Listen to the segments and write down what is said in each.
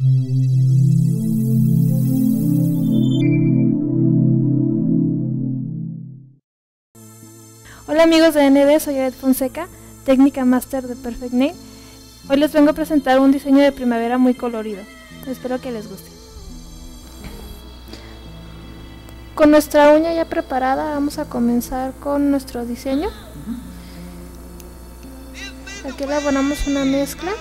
Hola amigos de ND, soy Ed Fonseca, técnica máster de Perfect Nail. Hoy les vengo a presentar un diseño de primavera muy colorido. Espero que les guste. Con nuestra uña ya preparada vamos a comenzar con nuestro diseño. Aquí elaboramos una mezcla.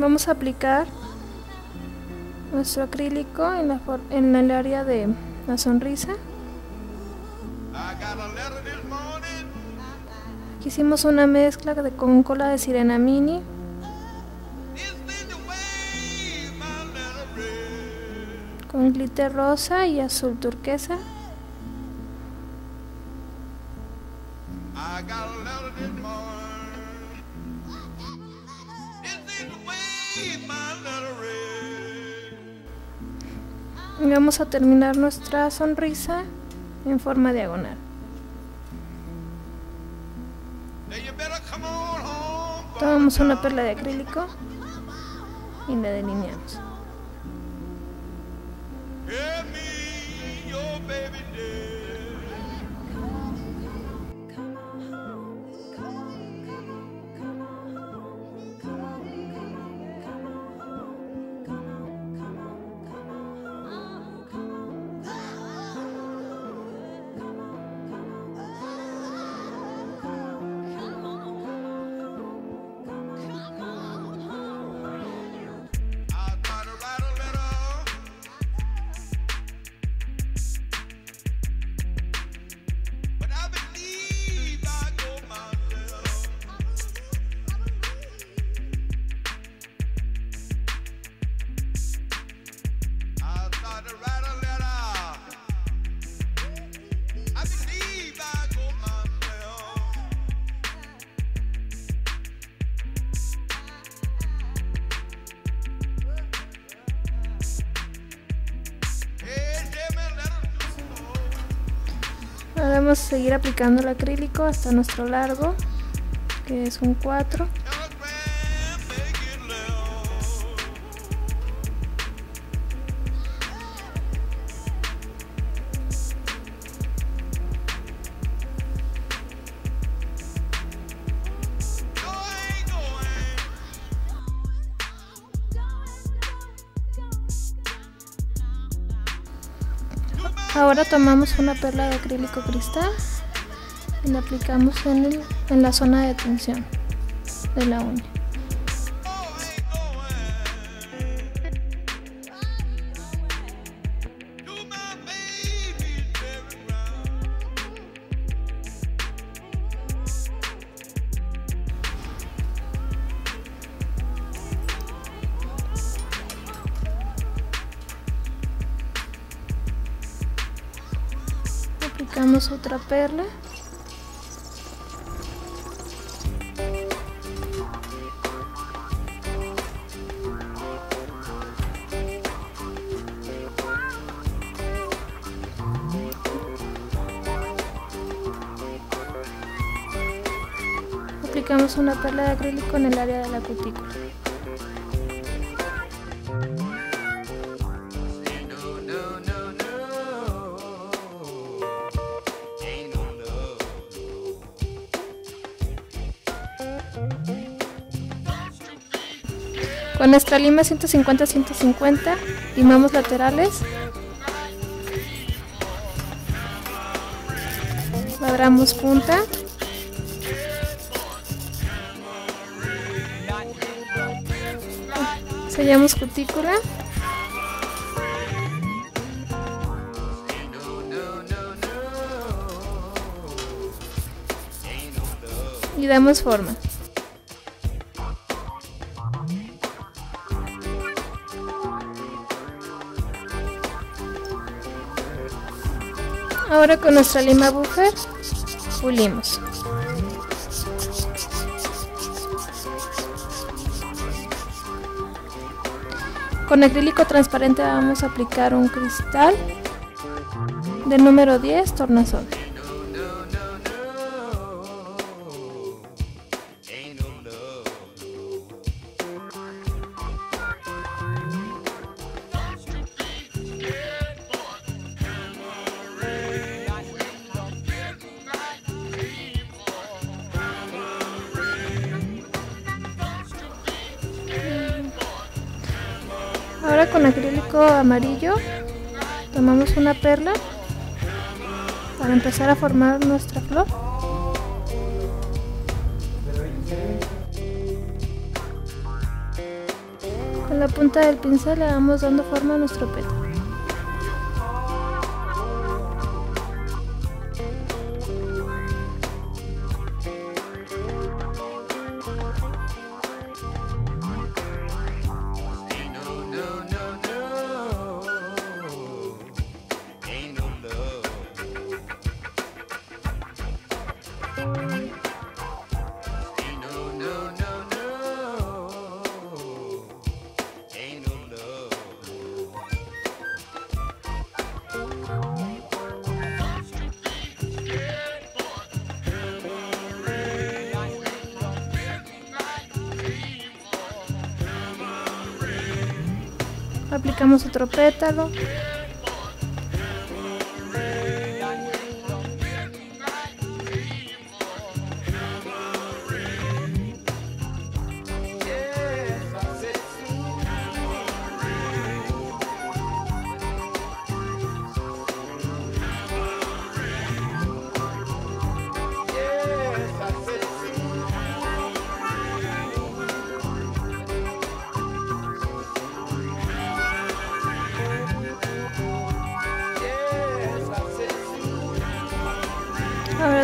Vamos a aplicar nuestro acrílico en, el área de la sonrisa. Aquí hicimos una mezcla de, con cola de sirena mini. Con glitter rosa y azul turquesa. Vamos a terminar nuestra sonrisa en forma diagonal. Tomamos una perla de acrílico y la delineamos. Ahora vamos a seguir aplicando el acrílico hasta nuestro largo, que es un 4. Ahora tomamos una perla de acrílico cristal y la aplicamos en, el, en la zona de tensión de la uña. Aplicamos otra perla. Aplicamos una perla de acrílico en el área de la cutícula Con nuestra lima 150-150 limamos laterales. Cuadramos punta. Sellamos cutícula. Y damos forma. Ahora con nuestra lima buffer pulimos. Con acrílico transparente vamos a aplicar un cristal de número 10 tornasol. Acrílico amarillo tomamos una perla para empezar a formar nuestra flor. Con la punta del pincel le vamos dando forma a nuestro pétalo. Aplicamos otro pétalo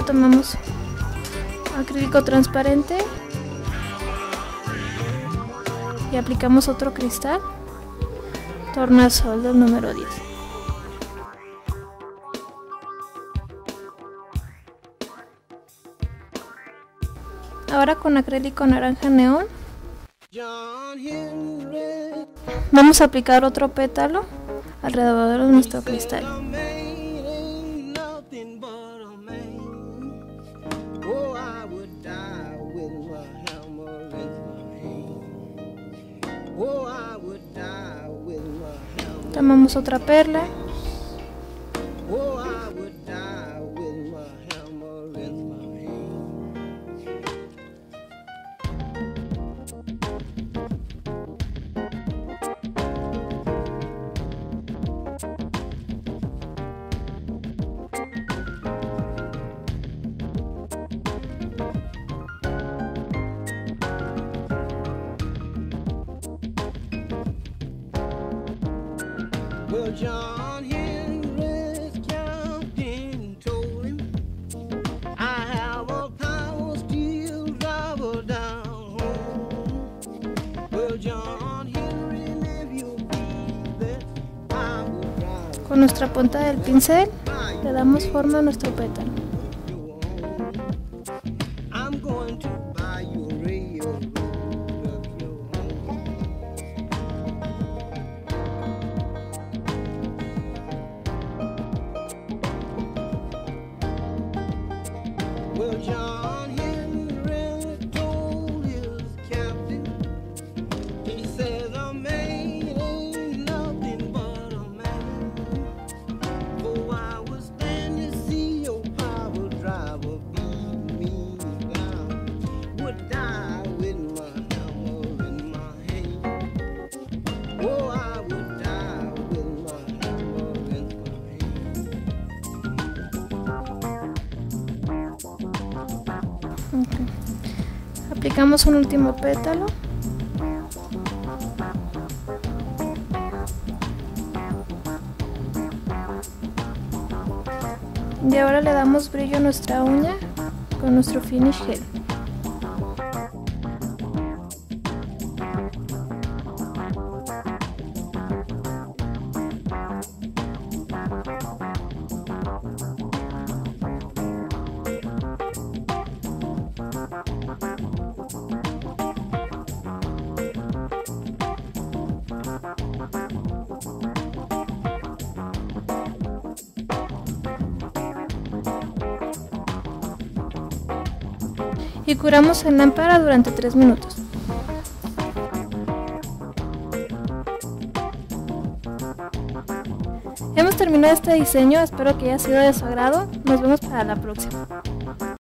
tomamos acrílico transparente y aplicamos otro cristal tornasol del número 10. Ahora con acrílico naranja neón vamos a aplicar otro pétalo alrededor de nuestro cristal. Otra perla. Con nuestra punta del pincel le damos forma a nuestro pétalo. Well, John Aplicamos un último pétalo. Y ahora le damos brillo a nuestra uña con nuestro finish gel. Y curamos en lámpara durante 3 minutos. Hemos terminado este diseño, espero que haya sido de su agrado, nos vemos para la próxima.